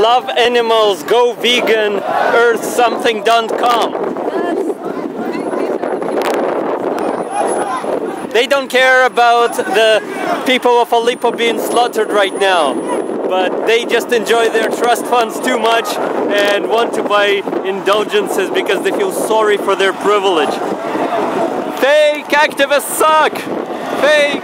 love animals, go vegan, earthsomething.com. They don't care about the people of Aleppo being slaughtered right now, but they just enjoy their trust funds too much and want to buy indulgences because they feel sorry for their privilege. Fake activists suck! Fake!